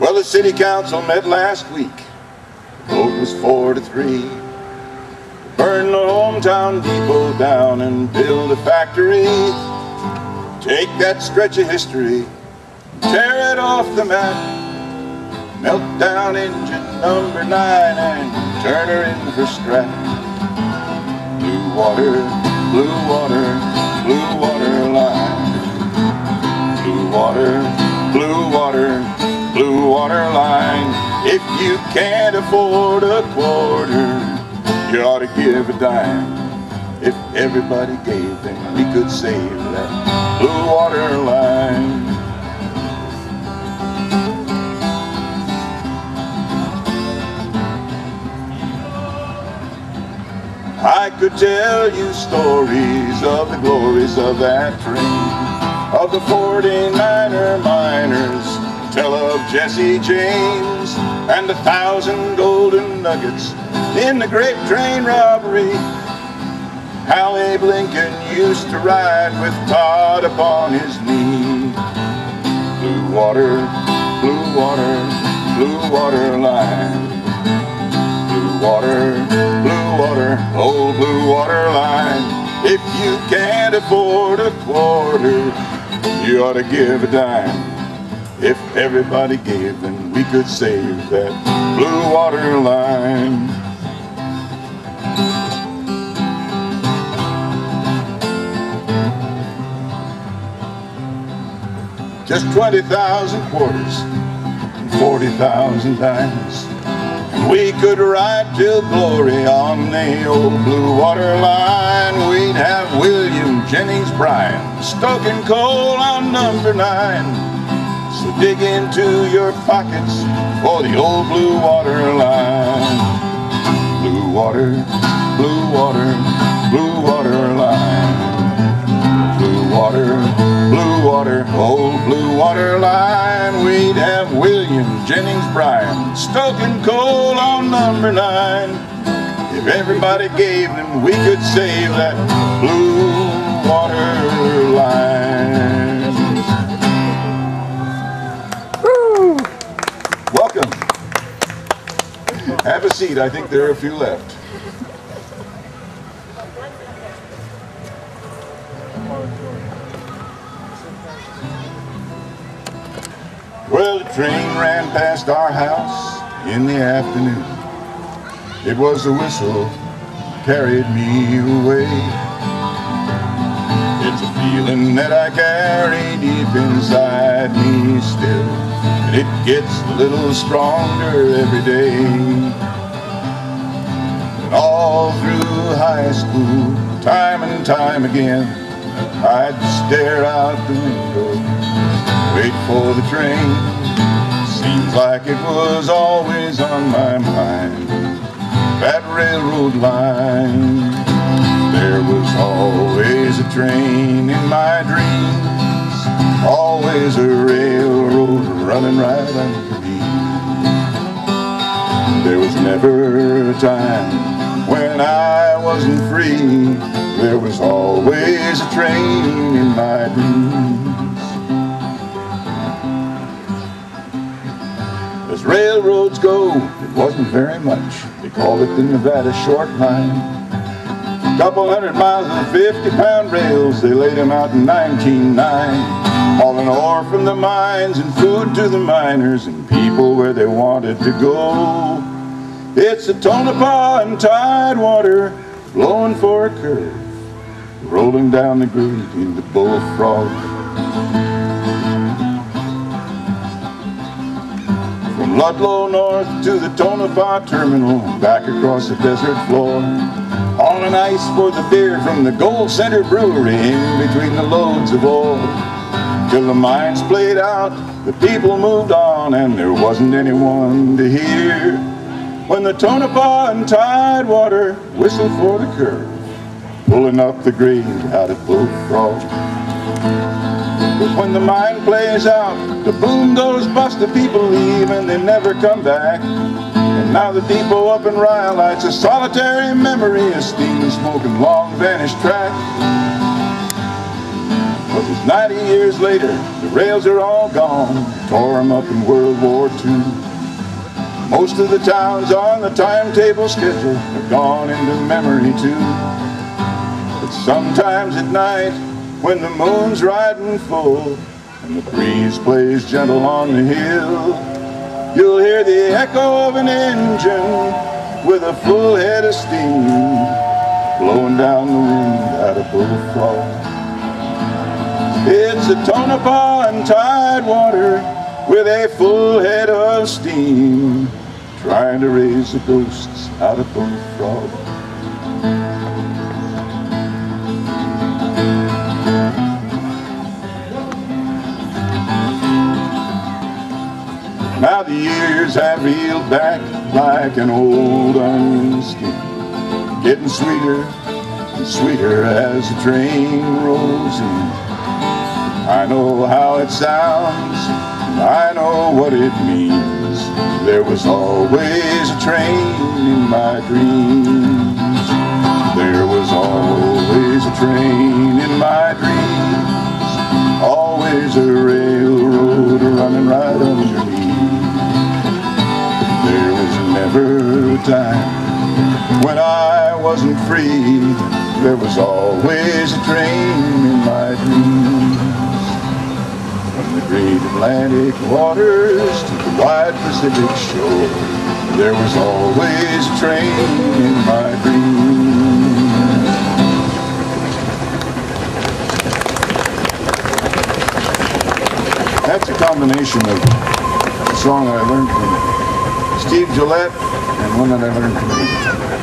Well, the city council met last week. The vote was four to three. Burn the hometown depot down and build a factory. Take that stretch of history, tear it off the map. Melt down engine number nine and turn her in for scrap. Blue water, blue water, blue water line. Blue water, blue water, blue water line. If you can't afford a quarter, you ought to give a dime. If everybody gave, then we could save that blue water line. I could tell you stories of the glories of that train, of the 49er miners, tell of Jesse James and a thousand golden nuggets in the great train robbery. How Abe Lincoln used to ride with Tad upon his knee. Blue water, blue water, blue water line. Blue water, water, old blue water line. If you can't afford a quarter, you ought to give a dime. If everybody gave, then we could save that blue water line. Just 20,000 quarters and 40,000 dimes. We could ride till glory on the old blue water line. We'd have William Jennings Bryan stoking coal on number nine. So dig into your pockets for the old blue water line. Blue water, blue water, blue water line. Blue water, blue water, old blue water line. We'd have William Jennings Bryan stoking coal on number nine. If everybody gave them, we could save that blue water line. Woo! Welcome. Have a seat. I think there are a few left. Well, the train ran past our house in the afternoon. It was a whistle carried me away. It's a feeling that I carry deep inside me still, and it gets a little stronger every day. And all through high school, time and time again, I'd stare out the window, wait for the train. Seems like it was always on my mind, that railroad line. There was always a train in my dreams, always a railroad running right under me. There was never a time when I wasn't free. There was always a train in my dreams. Railroads go, it wasn't very much. They called it the Nevada Short Line. A Couple hundred miles of 50 pound rails, they laid them out in 1909. Hauling ore from the mines and food to the miners and people where they wanted to go. It's the Tonopah and Tidewater blowing for a curve, rolling down the grade into Bullfrog. Ludlow north to the Tonopah terminal, back across the desert floor. Hauling ice for the beer from the Gold Center Brewery in between the loads of ore. Till the mines played out, the people moved on, and there wasn't anyone to hear. When the Tonopah and Tidewater whistled for the curve, pulling up the grade out of Bullfrog. When the mine plays out, the boom goes bust, the people leave and they never come back. And now the depot up in Rhyolite's, a solitary memory of steam and smoke and long vanished track. But it's 90 years later, the rails are all gone, tore them up in World War II. Most of the towns on the timetable schedule have gone into memory too. But sometimes at night, when the moon's riding full, and the breeze plays gentle on the hill, you'll hear the echo of an engine with a full head of steam blowing down the wind out of Bullfrog. It's a Tonopah and Tidewater with a full head of steam trying to raise the ghosts out of Bullfrog. Now the years have reeled back like an old onion skin, getting sweeter and sweeter as the train rolls in. I know how it sounds, I know what it means. There was always a train in my dreams. There was always a train in my dreams. Always a time when I wasn't free. There was always a train in my dreams From the great Atlantic waters to the wide Pacific shore. There was always a train in my dreams. That's a combination of a song I learned from Steve Gillette and one that I learned from me.